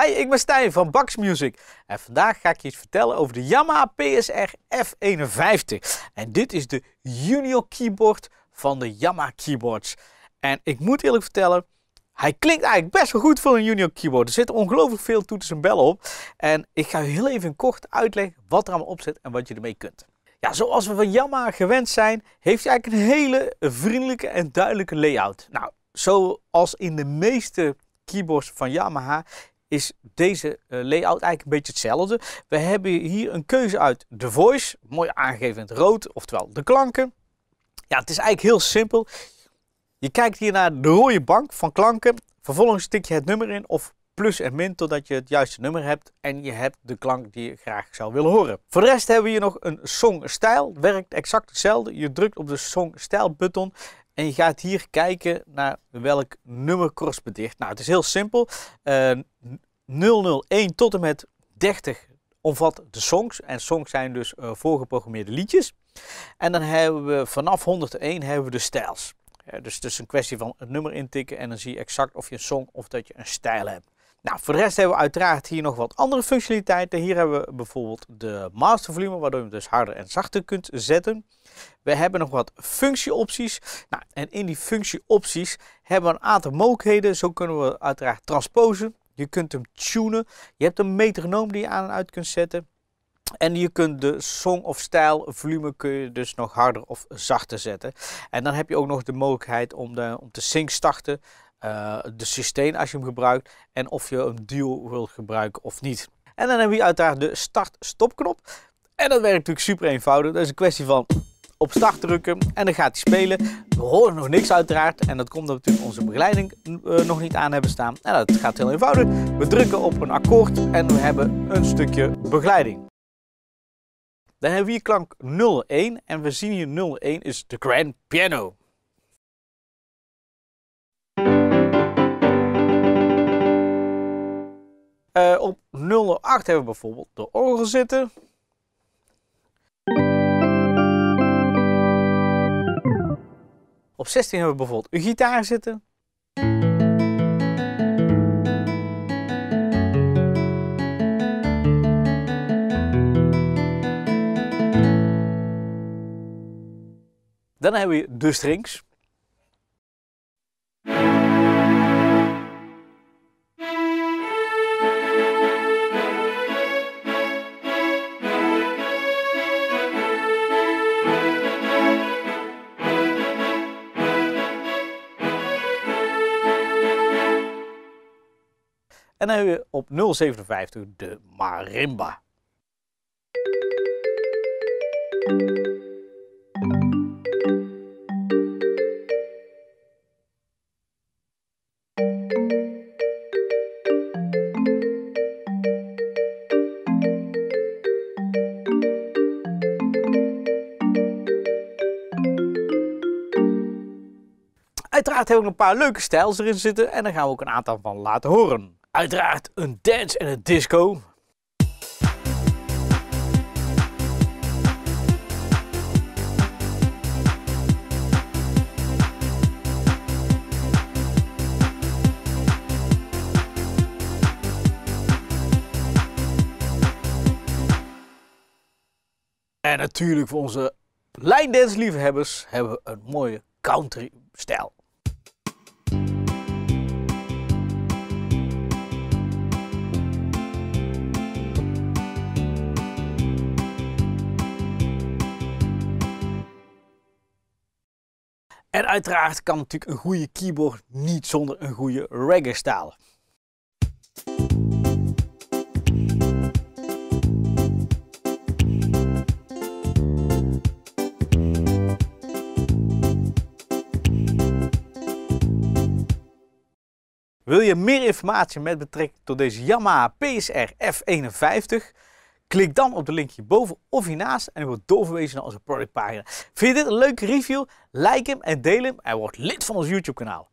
Hi, ik ben Stijn van Bax Music en vandaag ga ik je iets vertellen over de Yamaha PSR F51. En dit is de junior keyboard van de Yamaha keyboards. En ik moet eerlijk vertellen, hij klinkt eigenlijk best wel goed voor een junior keyboard. Er zitten ongelooflijk veel toeters en bellen op. En ik ga je heel even kort uitleggen wat er allemaal op zit en wat je ermee kunt. Ja, zoals we van Yamaha gewend zijn, heeft hij eigenlijk een hele vriendelijke en duidelijke layout. Nou, zoals in de meeste keyboards van Yamaha is deze eh, layout eigenlijk een beetje hetzelfde. We hebben hier een keuze uit de voice, mooi aangegeven in het rood, oftewel de klanken. Ja, het is eigenlijk heel simpel. Je kijkt hier naar de rode bank van klanken. Vervolgens stik je het nummer in of plus en min totdat je het juiste nummer hebt en je hebt de klank die je graag zou willen horen. Voor de rest hebben we hier nog een song stijl. Werkt exact hetzelfde. Je drukt op de song stijl button en je gaat hier kijken naar welk nummer correspondeert. Nou, het is heel simpel. Uh, eh, 001 tot en met 30 omvat de songs. En songs zijn dus uh, voorgeprogrammeerde liedjes. En dan hebben we vanaf 101 hebben we de stijls. dus het is een kwestie van een nummer intikken en dan zie je exact of je een song of dat je een stijl hebt. Nou, voor de rest hebben we uiteraard hier nog wat andere functionaliteiten. Hier hebben we bijvoorbeeld de mastervolume, waardoor je hem dus harder en zachter kunt zetten. We hebben nog wat functieopties. Nou, en in die functieopties hebben we een aantal mogelijkheden. Zo kunnen we uiteraard transposen. Je kunt hem tunen. Je hebt een metronoom die je aan en uit kunt zetten. En je kunt de song of stijl volume kun je dus nog harder of zachter zetten. En dan heb je ook nog de mogelijkheid om, de, om te sync starten. Uh, de systeem als je hem gebruikt. En of je een duo wilt gebruiken of niet. En dan hebben we uiteraard de start-stop knop. En dat werkt natuurlijk super eenvoudig. Dat is een kwestie van op start drukken en dan gaat hij spelen. We horen nog niks uiteraard en dat komt omdat we natuurlijk onze begeleiding uh, nog niet aan hebben staan. En dat gaat heel eenvoudig. We drukken op een akkoord en we hebben een stukje begeleiding. Dan hebben we hier klank 01 en we zien hier 01 is de grand piano. Uh, op 08 hebben we bijvoorbeeld de orgel zitten. Op 16 hebben we bijvoorbeeld een gitaar zitten. Dan hebben we de strings. En dan hebben we op 057 de marimba. Uiteraard hebben we een paar leuke stijls erin zitten en daar gaan we ook een aantal van laten horen. Uiteraard een dance en een disco. En natuurlijk voor onze lijndance liefhebbers hebben we een mooie country stijl. En uiteraard kan natuurlijk een goede keyboard niet zonder een goede reggae staal. Wil je meer informatie met betrekking tot deze Yamaha PSR F51? Klik dan op de link hierboven of hiernaast en u wordt doorverwezen naar onze productpagina. Vind je dit een leuke review? Like hem en deel hem en word lid van ons YouTube kanaal.